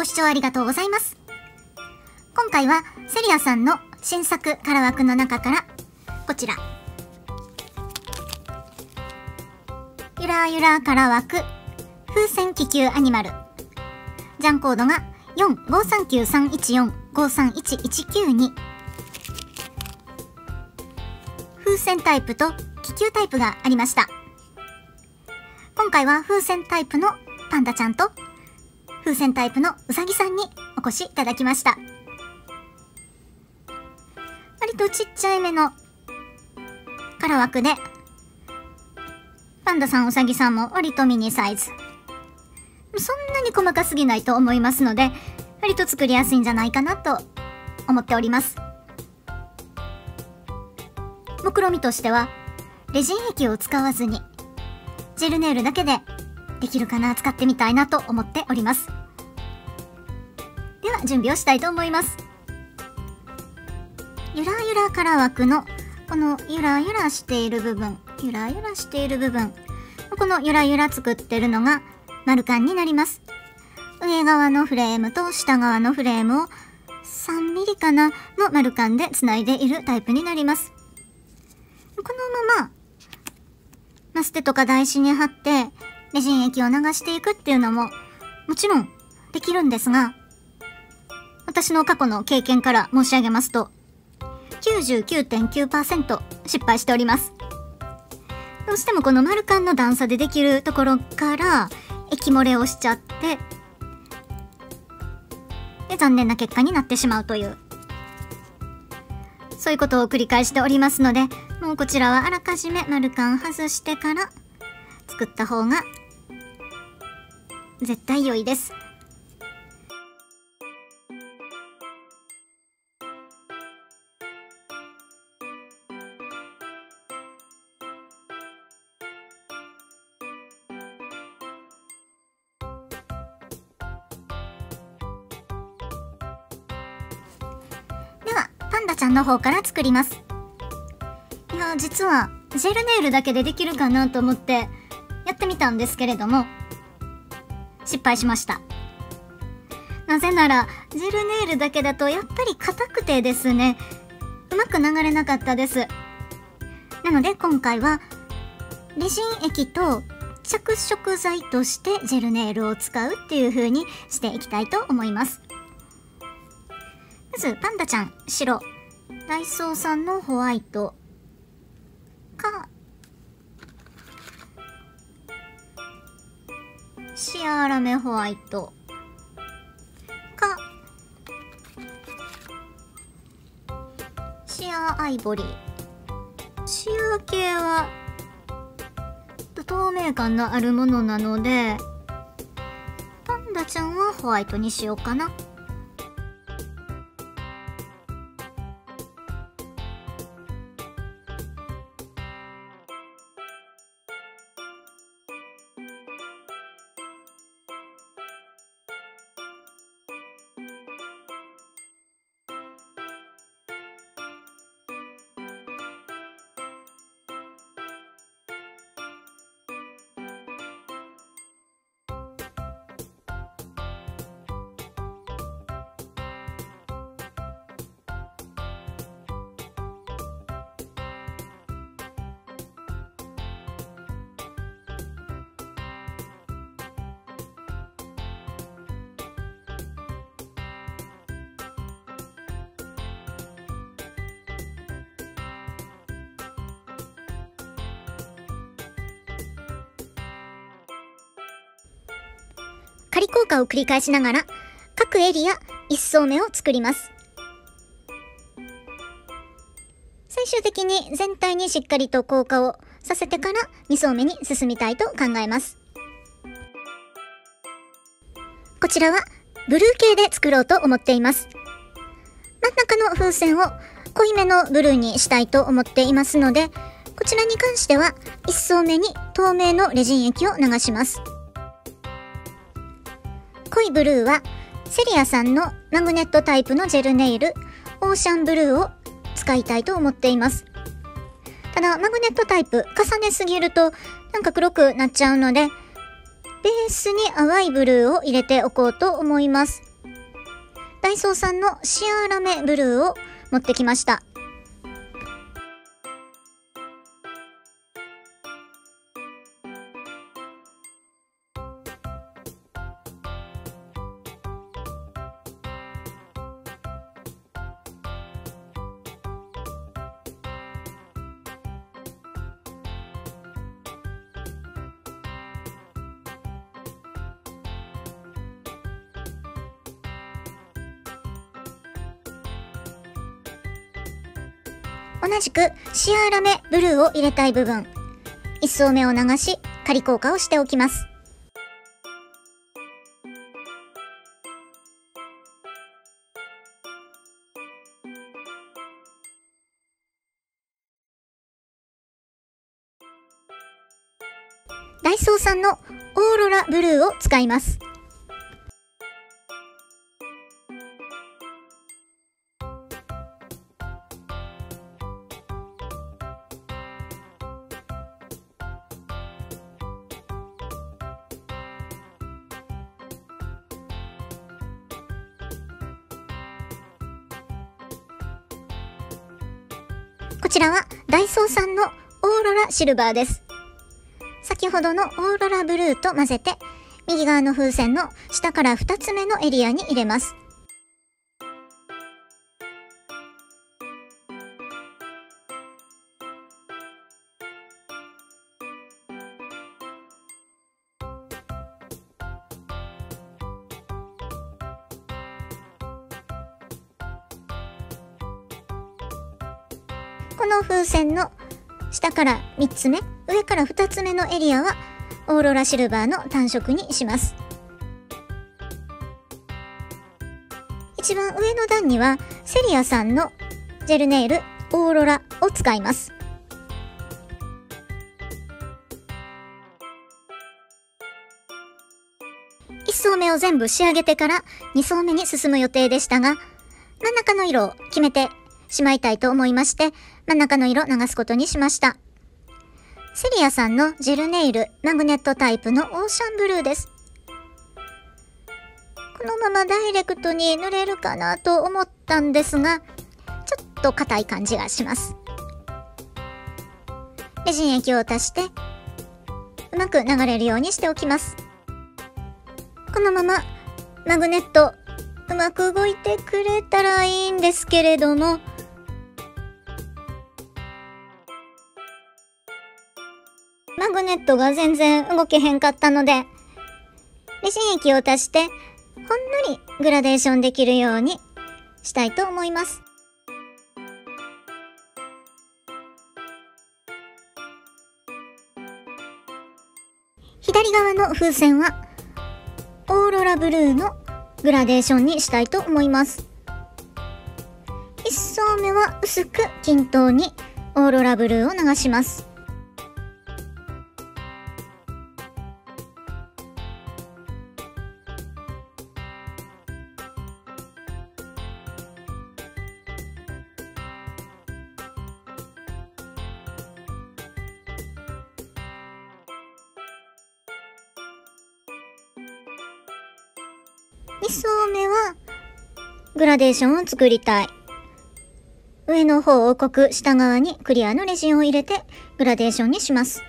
ご視聴ありがとうございます。今回はセリアさんの新作カラワクの中からこちら。ゆらゆらカラワク風船気球アニマル。ジャンコードが4539314-53119風船タイプと気球タイプがありました。今回は風船タイプのパンダちゃんと風船タイプのうさぎさんにお越しいただきました。割とちっちゃい目のカラ枠で、パンダさんうさぎさんも割とミニサイズ。そんなに細かすぎないと思いますので、割と作りやすいんじゃないかなと思っております。目論見としては、レジン液を使わずに、ジェルネイルだけでできるかな使ってみたいなと思っております。では、準備をしたいと思います。ゆらゆらから枠の、このゆらゆらしている部分、ゆらゆらしている部分、このゆらゆら作ってるのが丸カンになります。上側のフレームと下側のフレームを 3mm かなの丸カンでつないでいるタイプになります。このまま、マステとか台紙に貼って、レジン液を流していくっていうのも、もちろんできるんですが、私の過去の経験から申し上げますと、99.9%失敗しております。どうしてもこの丸カンの段差でできるところから液漏れをしちゃって、で、残念な結果になってしまうという、そういうことを繰り返しておりますので、もうこちらはあらかじめ丸カン外してから作った方が絶対良いです。では、パンダちゃんの方から作ります。いや、実は、ジェルネイルだけでできるかなと思って、やってみたんですけれども、失敗しました。なぜなら、ジェルネイルだけだとやっぱり硬くてですね、うまく流れなかったです。なので今回は、レジン液と着色剤としてジェルネイルを使うっていう風にしていきたいと思います。まず、パンダちゃん、白。ダイソーさんのホワイト。か、シアーラメホワイト。か。シアーアイボリー。シアー系は透明感のあるものなのでパンダちゃんはホワイトにしようかな。仮効果を繰り返しながら各エリア1層目を作ります。最終的に全体にしっかりと効果をさせてから2層目に進みたいと考えます。こちらはブルー系で作ろうと思っています。真ん中の風船を濃いめのブルーにしたいと思っていますので、こちらに関しては1層目に透明のレジン液を流します。濃いブルーはセリアさんのマグネットタイプのジェルネイルオーシャンブルーを使いたいと思っています。ただ、マグネットタイプ重ねすぎるとなんか黒くなっちゃうので、ベースに淡いブルーを入れておこうと思います。ダイソーさんのシアーラメブルーを持ってきました。同じくシアーラメブルーを入れたい部分、一層目を流し、仮効果をしておきます。ダイソーさんのオーロラブルーを使います。ソーさんのオーロラシルバーです。先ほどのオーロラブルーと混ぜて、右側の風船の下から2つ目のエリアに入れます。この風船の下から3つ目、上から2つ目のエリアはオーロラシルバーの単色にします。一番上の段にはセリアさんのジェルネイルオーロラを使います。1層目を全部仕上げてから2層目に進む予定でしたが、真ん中の色を決めてしまいたいと思いまして、真ん中の色流すことにしました。セリアさんのジェルネイルマグネットタイプのオーシャンブルーです。このままダイレクトに塗れるかなと思ったんですが、ちょっと硬い感じがします。レジン液を足して、うまく流れるようにしておきます。このままマグネットうまく動いてくれたらいいんですけれども、マグネットが全然動けへんかったので、レジン液を足して、ほんのりグラデーションできるようにしたいと思います。左側の風船は、オーロラブルーのグラデーションにしたいと思います。1層目は薄く均等にオーロラブルーを流します。2層目は、グラデーションを作りたい。上の方を濃く下側にクリアのレジンを入れてグラデーションにします。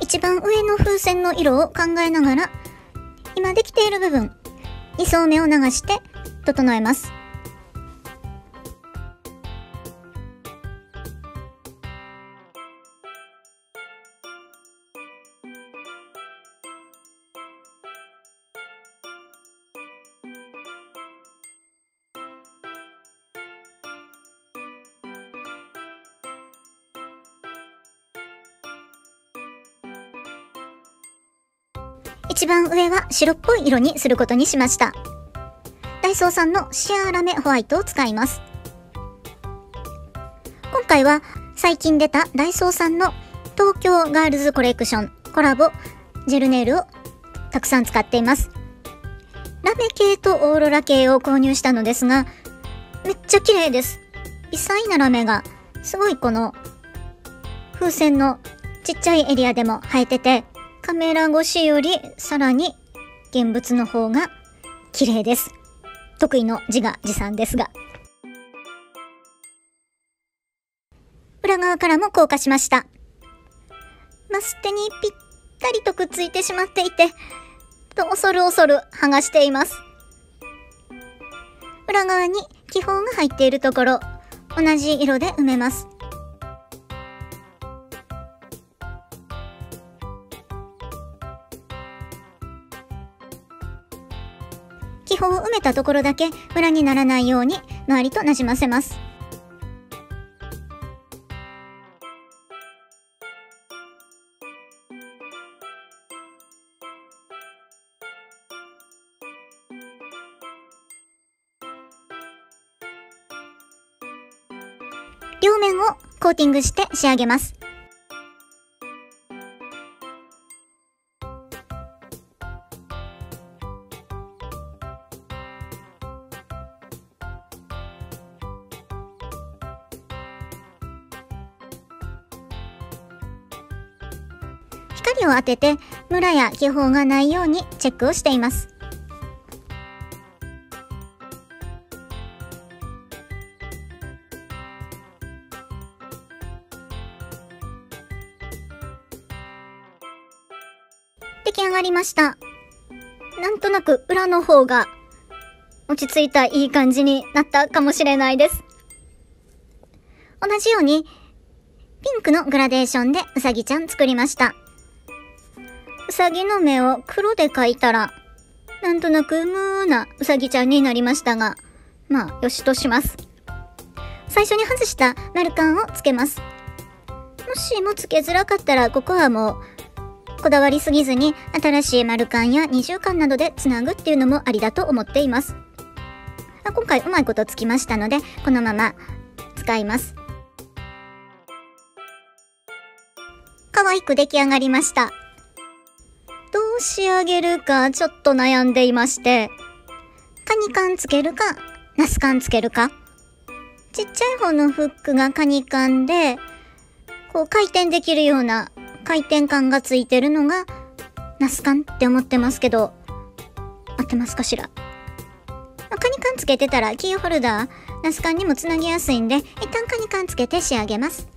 一番上の風船の色を考えながら今できている部分2層目を流して整えます。一番上は白っぽい色にすることにしました。ダイソーさんのシアーラメホワイトを使います。今回は最近出たダイソーさんの東京ガールズコレクションコラボジェルネイルをたくさん使っています。ラメ系とオーロラ系を購入したのですが、めっちゃ綺麗です。微細なラメが、すごいこの、風船のちっちゃいエリアでも生えてて、カメラ越しよりさらに現物の方が綺麗です。得意の自画自賛ですが。裏側からも硬化しました。マステにぴったりとくっついてしまっていて、と恐る恐る剥がしています。裏側に気泡が入っているところ、同じ色で埋めます。気泡を埋めたところだけムラにならないように周りとなじませます。両面をコーティングして仕上げます。を当ててムラや気泡がないようにチェックをしています。出来上がりました。なんとなく裏の方が落ち着いたいい感じになったかもしれないです。同じようにピンクのグラデーションでうさぎちゃん作りました。うさぎの目を黒で描いたら、なんとなく無なうさぎちゃんになりましたが、まあ、よしとします。最初に外した丸カンをつけます。もしもつけづらかったら、ここはもうこだわりすぎずに新しい丸缶や二重缶などでつなぐっていうのもありだと思っています。今回うまいことつきましたので、このまま使います。可愛く出来上がりました。仕上げるかちょっと悩んでいまして、カニ缶つけるか、ナス缶つけるか。ちっちゃい方のフックがカニ缶で、こう回転できるような回転感がついてるのがナスカンって思ってますけど、合ってますかしら？カニカンつけてたらキーホルダー、ナスカンにもつなぎやすいんで、一旦カニカンつけて仕上げます。